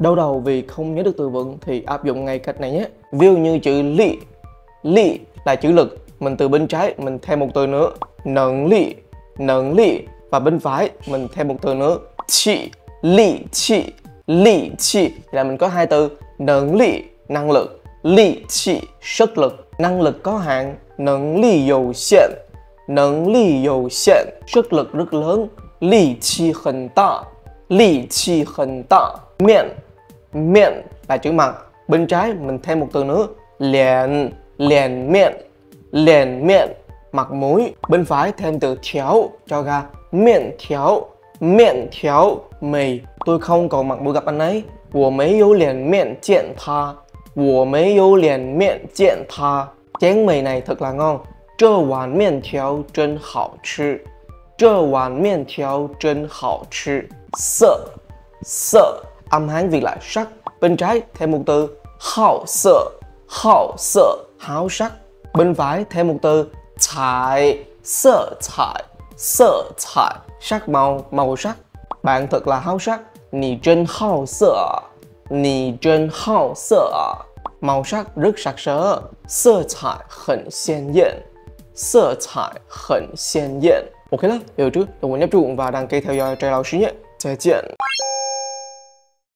Đau đầu vì không nhớ được từ vựng thì áp dụng ngay cách này nhé. Ví dụ như chữ lị. Lị là chữ lực. Mình từ bên trái, mình thêm một từ nữa. Nâng lị. Nâng lị. Và bên phải, mình thêm một từ nữa. Chị. Lị chị. Lị, chị. Là mình có hai từ. Nâng lị. Năng lực. Lị, chị. Sức lực. Năng lực có hạn. Nâng lị, dầu xiện. Nâng lị, dầu xiện. Sức lực rất lớn. Lị, chi hình tạ. Lị, chi hình tạ. Miệng miệng là chữ mặt bên trái mình thêm một từ nữa liền liền miệng liền miệng mặt mũi bên phải thêm từ thiếu cho ra miệng thiếu miệng thiếu mày tôi không còn mặt mũi gặp anh ấy 我没有脸面见他我没有脸面见他 chén mì này thật là ngon 这碗面条真好吃这碗面条真好吃 sợ sợ âm Hán viết lại sắc bên trái thêm một từ, hào sợ hào sợ, háo sắc bên phải thêm một từ tài sợ tài sợ tài sắc màu màu sắc bạn thật là háo sắc nì trên hào sợ, nì trên hào sợ. Màu sắc rất sặc sỡ. Sợ thải hẳn xiên diện. Sợ thải hẳn xiên diện. Ok là hiểu chứ đừng quên nhấp chuộng và đăng ký theo dõi Trey Lão Sư nhé 再见